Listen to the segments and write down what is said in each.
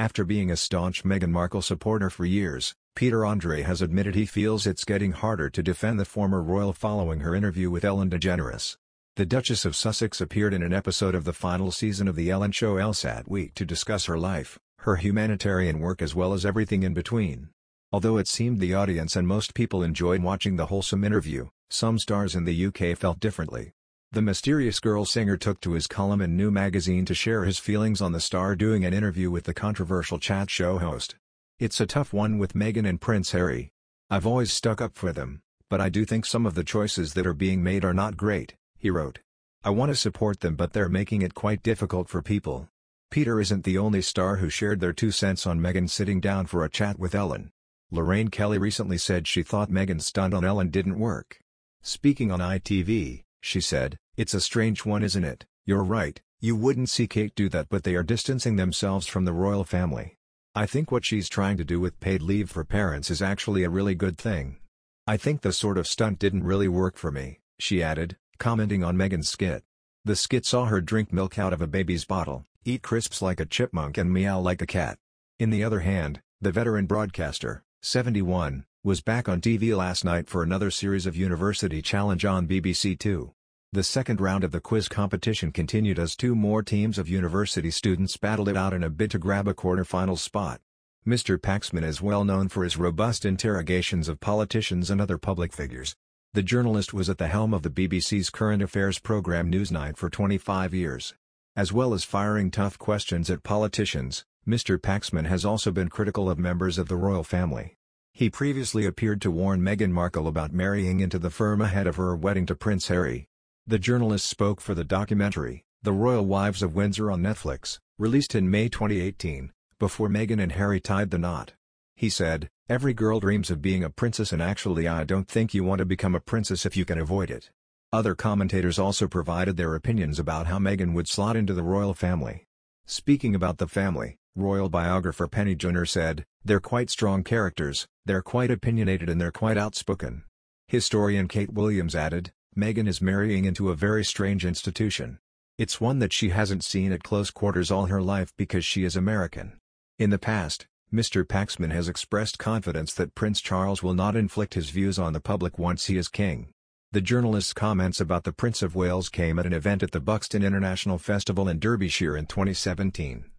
After being a staunch Meghan Markle supporter for years, Peter Andre has admitted he feels it's getting harder to defend the former royal following her interview with Ellen DeGeneres. The Duchess of Sussex appeared in an episode of the final season of The Ellen Show LSAT week to discuss her life, her humanitarian work as well as everything in between. Although it seemed the audience and most people enjoyed watching the wholesome interview, some stars in the UK felt differently. The mysterious girl singer took to his column in New magazine to share his feelings on the star doing an interview with the controversial chat show host. It's a tough one with Meghan and Prince Harry. I've always stuck up for them, but I do think some of the choices that are being made are not great, he wrote. I want to support them but they're making it quite difficult for people. Peter isn't the only star who shared their two cents on Meghan sitting down for a chat with Ellen. Lorraine Kelly recently said she thought Meghan's stunt on Ellen didn't work. Speaking on ITV, she said, It's a strange one isn't it, you're right, you wouldn't see Kate do that but they are distancing themselves from the royal family. I think what she's trying to do with paid leave for parents is actually a really good thing. I think the sort of stunt didn't really work for me, she added, commenting on Meghan's skit. The skit saw her drink milk out of a baby's bottle, eat crisps like a chipmunk and meow like a cat. In the other hand, the veteran broadcaster, 71, was back on TV last night for another series of University Challenge on BBC Two. The second round of the quiz competition continued as two more teams of university students battled it out in a bid to grab a quarter-final spot. Mr. Paxman is well known for his robust interrogations of politicians and other public figures. The journalist was at the helm of the BBC's current affairs program Newsnight for 25 years. As well as firing tough questions at politicians, Mr. Paxman has also been critical of members of the royal family. He previously appeared to warn Meghan Markle about marrying into the firm ahead of her wedding to Prince Harry. The journalist spoke for the documentary, The Royal Wives of Windsor on Netflix, released in May 2018, before Meghan and Harry tied the knot. He said, Every girl dreams of being a princess and actually I don't think you want to become a princess if you can avoid it. Other commentators also provided their opinions about how Meghan would slot into the royal family. Speaking about the family, royal biographer Penny Junor said, They're quite strong characters, they're quite opinionated and they're quite outspoken. Historian Kate Williams added, Meghan is marrying into a very strange institution. It's one that she hasn't seen at close quarters all her life because she is American. In the past, Mr. Paxman has expressed confidence that Prince Charles will not inflict his views on the public once he is king. The journalist's comments about the Prince of Wales came at an event at the Buxton International Festival in Derbyshire in 2017.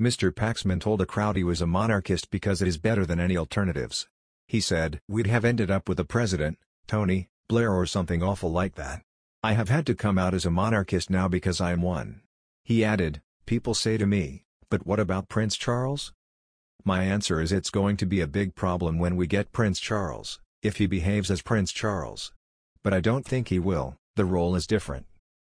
Mr. Paxman told a crowd he was a monarchist because it is better than any alternatives. He said, We'd have ended up with a president, Tony, Blair or something awful like that. I have had to come out as a monarchist now because I am one. He added, People say to me, but what about Prince Charles? My answer is it's going to be a big problem when we get Prince Charles, if he behaves as Prince Charles. But I don't think he will, the role is different.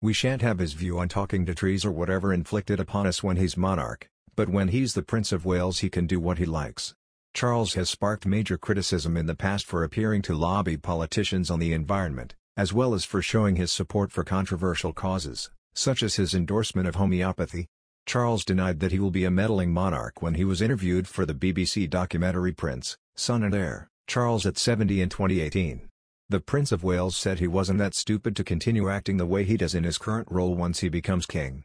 We shan't have his view on talking to trees or whatever inflicted upon us when he's monarch, but when he's the Prince of Wales he can do what he likes. Charles has sparked major criticism in the past for appearing to lobby politicians on the environment, as well as for showing his support for controversial causes, such as his endorsement of homeopathy, Charles denied that he will be a meddling monarch when he was interviewed for the BBC documentary Prince, Son and Heir, Charles at 70 in 2018. The Prince of Wales said he wasn't that stupid to continue acting the way he does in his current role once he becomes king.